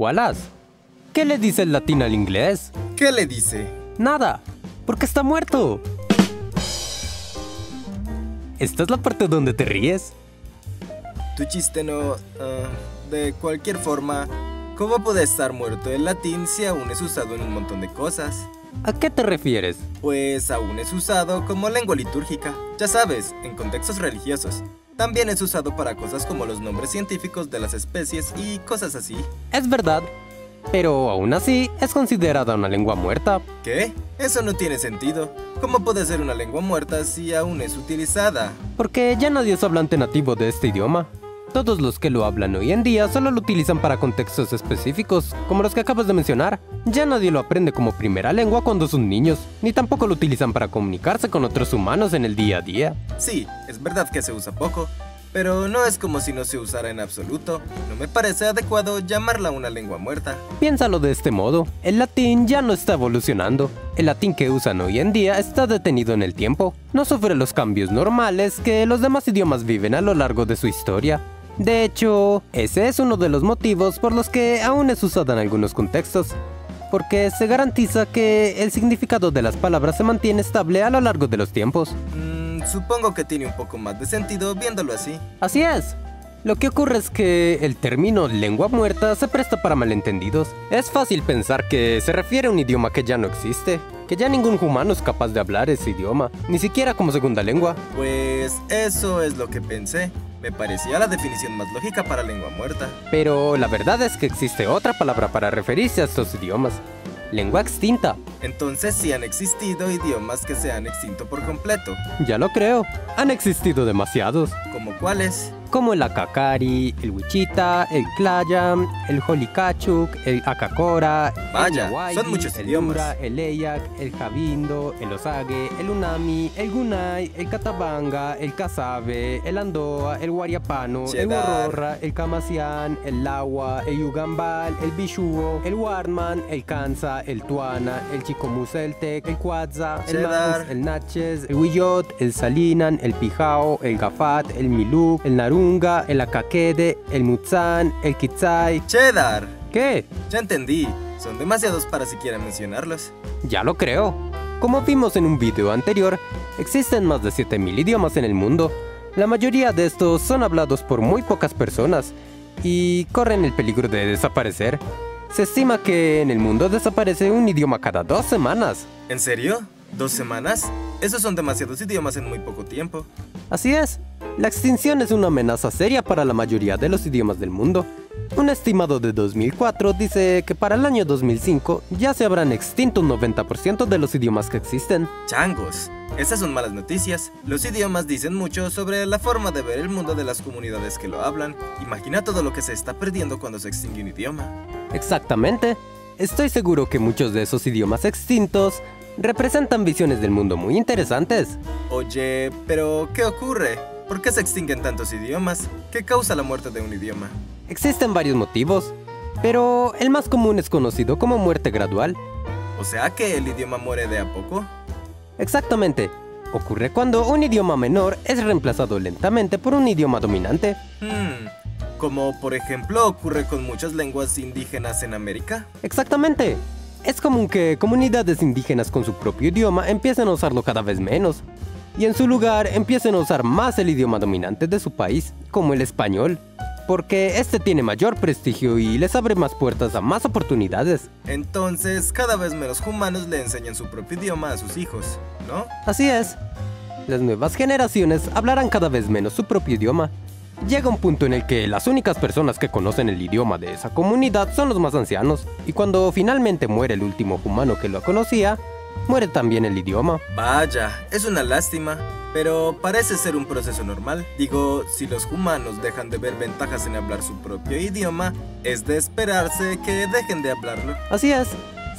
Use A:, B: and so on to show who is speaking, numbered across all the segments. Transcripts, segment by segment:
A: Wallace, ¿qué le dice el latín al inglés?
B: ¿Qué le dice?
A: Nada, porque está muerto. ¿Esta es la parte donde te ríes?
B: Tu chiste no... ah, de cualquier forma, ¿cómo puede estar muerto el latín si aún es usado en un montón de cosas?
A: ¿A qué te refieres?
B: Pues aún es usado como lengua litúrgica, ya sabes, en contextos religiosos. También es usado para cosas como los nombres científicos de las especies y cosas así.
A: Es verdad, pero aún así es considerada una lengua muerta.
B: ¿Qué? Eso no tiene sentido. ¿Cómo puede ser una lengua muerta si aún es utilizada?
A: Porque ya nadie es hablante nativo de este idioma. Todos los que lo hablan hoy en día solo lo utilizan para contextos específicos, como los que acabas de mencionar. Ya nadie lo aprende como primera lengua cuando son niños, ni tampoco lo utilizan para comunicarse con otros humanos en el día a día.
B: Sí, es verdad que se usa poco, pero no es como si no se usara en absoluto. No me parece adecuado llamarla una lengua muerta.
A: Piénsalo de este modo, el latín ya no está evolucionando. El latín que usan hoy en día está detenido en el tiempo. No sufre los cambios normales que los demás idiomas viven a lo largo de su historia. De hecho, ese es uno de los motivos por los que aún es usada en algunos contextos, porque se garantiza que el significado de las palabras se mantiene estable a lo largo de los tiempos.
B: Mm, supongo que tiene un poco más de sentido viéndolo así.
A: Así es. Lo que ocurre es que el término lengua muerta se presta para malentendidos. Es fácil pensar que se refiere a un idioma que ya no existe, que ya ningún humano es capaz de hablar ese idioma, ni siquiera como segunda lengua.
B: Pues eso es lo que pensé. Me parecía la definición más lógica para lengua muerta.
A: Pero la verdad es que existe otra palabra para referirse a estos idiomas. Lengua extinta.
B: Entonces sí han existido idiomas que se han extinto por completo.
A: Ya lo creo. Han existido demasiados.
B: ¿Como cuáles?
A: Como el Akakari, el Wichita, el Klayam, el Holikachuk, el Akakora,
B: Vaya,
A: el
B: son muchos
A: el
B: idiomas.
A: El Eyak, el Jabindo, el Osage, el Unami, el Gunay, el Catabanga, el Casabe, el Andoa, el Guariapano, el
B: Cheddar.
A: Bororra, el Kamasian, el Lawa, el Yugambal, el Bishuo, el Warman, el Kansa, el Tuana, el Chicomuseltec, el Cuadza, el. Mans, el Natchez, el Wiyot, el Salinan, el Pijao, el Gafat, el Miluk, el Narunga, el Akakede, el Mutzan, el Kitsai.
B: ¡Cheddar!
A: ¿Qué?
B: Ya entendí. Son demasiados para siquiera mencionarlos.
A: Ya lo creo. Como vimos en un video anterior, existen más de 7000 idiomas en el mundo. La mayoría de estos son hablados por muy pocas personas y corren el peligro de desaparecer. Se estima que en el mundo desaparece un idioma cada dos semanas.
B: ¿En serio? ¿Dos semanas? Esos son demasiados idiomas en muy poco tiempo.
A: Así es, la extinción es una amenaza seria para la mayoría de los idiomas del mundo. Un estimado de 2004 dice que para el año 2005 ya se habrán extinto un 90% de los idiomas que existen.
B: Changos. Esas son malas noticias. Los idiomas dicen mucho sobre la forma de ver el mundo de las comunidades que lo hablan. Imagina todo lo que se está perdiendo cuando se extingue un idioma.
A: Exactamente. Estoy seguro que muchos de esos idiomas extintos representan visiones del mundo muy interesantes.
B: Oye, pero ¿qué ocurre? ¿Por qué se extinguen tantos idiomas? ¿Qué causa la muerte de un idioma?
A: Existen varios motivos, pero el más común es conocido como muerte gradual.
B: O sea que el idioma muere de a poco.
A: Exactamente. Ocurre cuando un idioma menor es reemplazado lentamente por un idioma dominante.
B: Hmm. Como por ejemplo ocurre con muchas lenguas indígenas en América.
A: Exactamente. Es común que comunidades indígenas con su propio idioma empiecen a usarlo cada vez menos. Y en su lugar empiecen a usar más el idioma dominante de su país, como el español. Porque este tiene mayor prestigio y les abre más puertas a más oportunidades.
B: Entonces, cada vez menos humanos le enseñan su propio idioma a sus hijos, ¿no?
A: Así es. Las nuevas generaciones hablarán cada vez menos su propio idioma. Llega un punto en el que las únicas personas que conocen el idioma de esa comunidad son los más ancianos, y cuando finalmente muere el último humano que lo conocía, muere también el idioma.
B: Vaya, es una lástima, pero parece ser un proceso normal. Digo, si los humanos dejan de ver ventajas en hablar su propio idioma, es de esperarse que dejen de hablarlo.
A: Así es.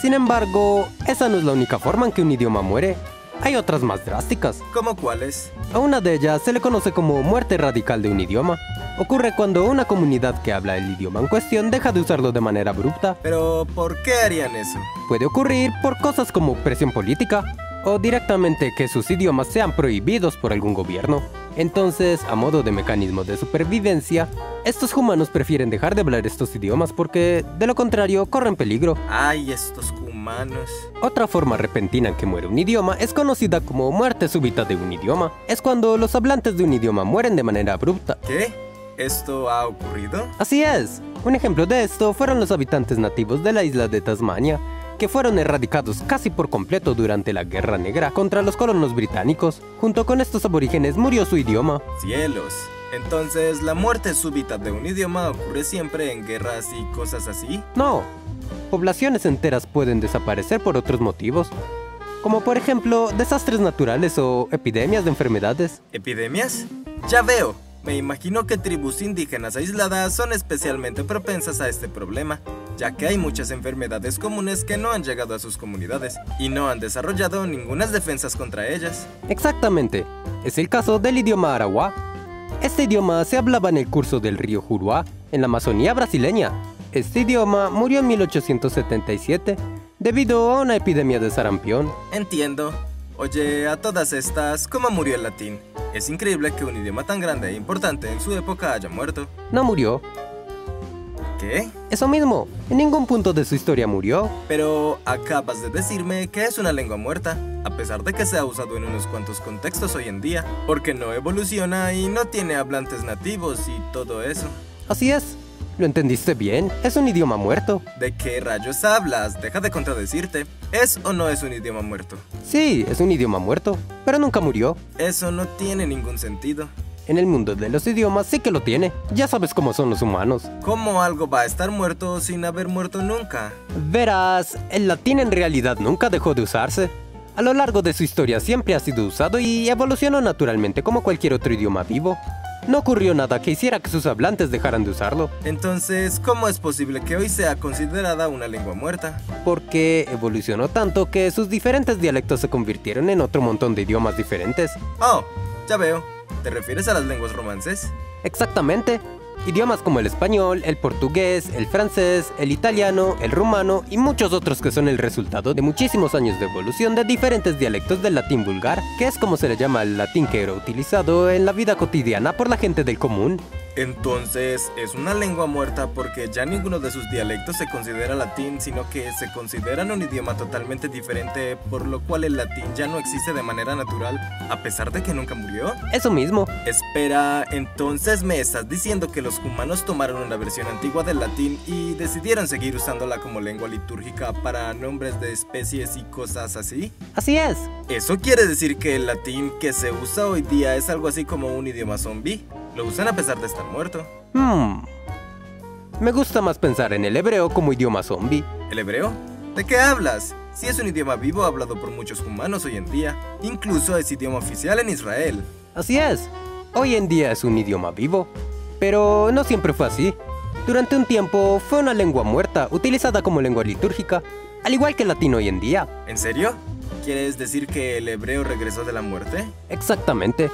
A: Sin embargo, esa no es la única forma en que un idioma muere. Hay otras más drásticas.
B: ¿Cómo cuáles?
A: A una de ellas se le conoce como muerte radical de un idioma. Ocurre cuando una comunidad que habla el idioma en cuestión deja de usarlo de manera abrupta.
B: Pero, ¿por qué harían eso?
A: Puede ocurrir por cosas como presión política, o directamente que sus idiomas sean prohibidos por algún gobierno. Entonces, a modo de mecanismo de supervivencia, estos humanos prefieren dejar de hablar estos idiomas porque, de lo contrario, corren peligro.
B: Ay, estos humanos.
A: Otra forma repentina en que muere un idioma es conocida como muerte súbita de un idioma. Es cuando los hablantes de un idioma mueren de manera abrupta.
B: ¿Qué? ¿Esto ha ocurrido?
A: Así es. Un ejemplo de esto fueron los habitantes nativos de la isla de Tasmania, que fueron erradicados casi por completo durante la Guerra Negra contra los colonos británicos. Junto con estos aborígenes murió su idioma.
B: Cielos. Entonces, ¿la muerte súbita de un idioma ocurre siempre en guerras y cosas así?
A: No. Poblaciones enteras pueden desaparecer por otros motivos, como por ejemplo desastres naturales o epidemias de enfermedades.
B: ¿Epidemias? Ya veo. Me imagino que tribus indígenas aisladas son especialmente propensas a este problema, ya que hay muchas enfermedades comunes que no han llegado a sus comunidades y no han desarrollado ninguna defensas contra ellas.
A: Exactamente. Es el caso del idioma arahuá. Este idioma se hablaba en el curso del río Juruá, en la Amazonía brasileña. Este idioma murió en 1877 debido a una epidemia de sarampión.
B: Entiendo. Oye, a todas estas, ¿cómo murió el latín? Es increíble que un idioma tan grande e importante en su época haya muerto.
A: No murió.
B: ¿Qué?
A: Eso mismo, en ningún punto de su historia murió.
B: Pero acabas de decirme que es una lengua muerta, a pesar de que se ha usado en unos cuantos contextos hoy en día, porque no evoluciona y no tiene hablantes nativos y todo eso.
A: Así es. ¿Lo entendiste bien? Es un idioma muerto.
B: ¿De qué rayos hablas? Deja de contradecirte. ¿Es o no es un idioma muerto?
A: Sí, es un idioma muerto, pero nunca murió.
B: Eso no tiene ningún sentido.
A: En el mundo de los idiomas sí que lo tiene. Ya sabes cómo son los humanos.
B: ¿Cómo algo va a estar muerto sin haber muerto nunca?
A: Verás, el latín en realidad nunca dejó de usarse. A lo largo de su historia siempre ha sido usado y evolucionó naturalmente como cualquier otro idioma vivo. No ocurrió nada que hiciera que sus hablantes dejaran de usarlo.
B: Entonces, ¿cómo es posible que hoy sea considerada una lengua muerta?
A: Porque evolucionó tanto que sus diferentes dialectos se convirtieron en otro montón de idiomas diferentes.
B: Oh, ya veo. ¿Te refieres a las lenguas romances?
A: Exactamente. Idiomas como el español, el portugués, el francés, el italiano, el rumano y muchos otros que son el resultado de muchísimos años de evolución de diferentes dialectos del latín vulgar, que es como se le llama el latín que era utilizado en la vida cotidiana por la gente del común.
B: Entonces, es una lengua muerta porque ya ninguno de sus dialectos se considera latín, sino que se consideran un idioma totalmente diferente, por lo cual el latín ya no existe de manera natural, a pesar de que nunca murió.
A: Eso mismo.
B: Espera, entonces me estás diciendo que los humanos tomaron una versión antigua del latín y decidieron seguir usándola como lengua litúrgica para nombres de especies y cosas así?
A: Así es.
B: ¿Eso quiere decir que el latín que se usa hoy día es algo así como un idioma zombie? Lo usan a pesar de estar muerto.
A: Hmm. Me gusta más pensar en el hebreo como idioma zombie.
B: ¿El hebreo? ¿De qué hablas? Si es un idioma vivo hablado por muchos humanos hoy en día, incluso es idioma oficial en Israel.
A: Así es. Hoy en día es un idioma vivo. Pero no siempre fue así. Durante un tiempo fue una lengua muerta, utilizada como lengua litúrgica, al igual que el latín hoy en día.
B: ¿En serio? ¿Quieres decir que el hebreo regresó de la muerte?
A: Exactamente.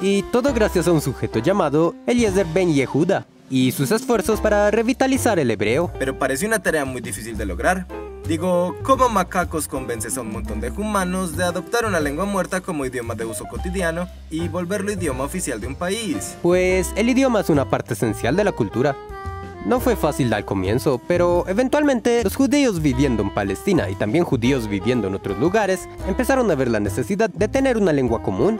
A: Y todo gracias a un sujeto llamado Eliezer Ben Yehuda y sus esfuerzos para revitalizar el hebreo.
B: Pero parece una tarea muy difícil de lograr. Digo, ¿cómo macacos convences a un montón de humanos de adoptar una lengua muerta como idioma de uso cotidiano y volverlo idioma oficial de un país?
A: Pues el idioma es una parte esencial de la cultura. No fue fácil al comienzo, pero eventualmente los judíos viviendo en Palestina y también judíos viviendo en otros lugares empezaron a ver la necesidad de tener una lengua común.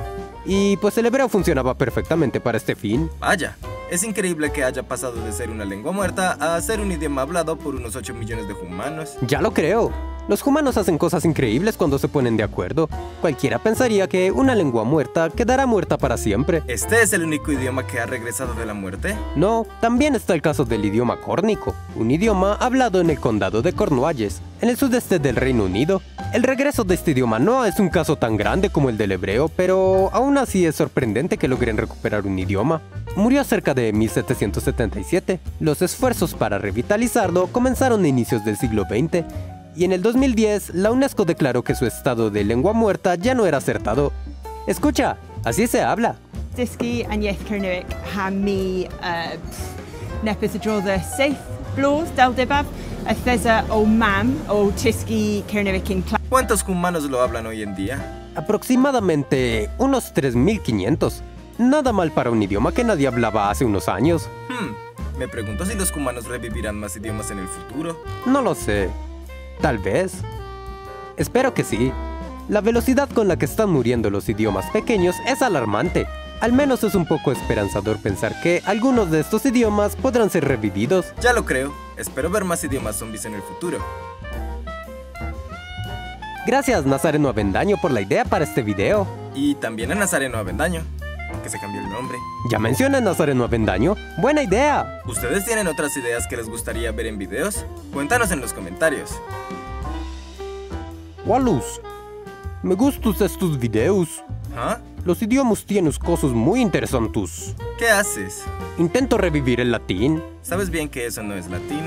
A: Y pues el hebreo funcionaba perfectamente para este fin.
B: Vaya, es increíble que haya pasado de ser una lengua muerta a ser un idioma hablado por unos 8 millones de humanos.
A: Ya lo creo. Los humanos hacen cosas increíbles cuando se ponen de acuerdo. Cualquiera pensaría que una lengua muerta quedará muerta para siempre.
B: ¿Este es el único idioma que ha regresado de la muerte?
A: No, también está el caso del idioma córnico, un idioma hablado en el condado de Cornualles, en el sudeste del Reino Unido. El regreso de este idioma no es un caso tan grande como el del hebreo, pero aún así es sorprendente que logren recuperar un idioma. Murió cerca de 1777. Los esfuerzos para revitalizarlo comenzaron a inicios del siglo XX y en el 2010 la UNESCO declaró que su estado de lengua muerta ya no era acertado. Escucha, así se habla.
C: Kernevikin
B: ¿Cuántos humanos lo hablan hoy en día?
A: Aproximadamente unos 3500. Nada mal para un idioma que nadie hablaba hace unos años.
B: Hmm, me pregunto si los humanos revivirán más idiomas en el futuro.
A: No lo sé. Tal vez. Espero que sí. La velocidad con la que están muriendo los idiomas pequeños es alarmante. Al menos es un poco esperanzador pensar que algunos de estos idiomas podrán ser revividos.
B: Ya lo creo. Espero ver más idiomas zombies en el futuro.
A: Gracias Nazareno Avendaño por la idea para este video.
B: Y también a Nazareno Avendaño, que se cambió el nombre.
A: Ya mencioné Nazareno Avendaño. ¡Buena idea!
B: ¿Ustedes tienen otras ideas que les gustaría ver en videos? Cuéntanos en los comentarios.
A: Walus, me gustan estos videos.
B: ¿Ah?
A: Los idiomas tienen cosas muy interesantes.
B: ¿Qué haces?
A: Intento revivir el latín.
B: Sabes bien que eso no es latín.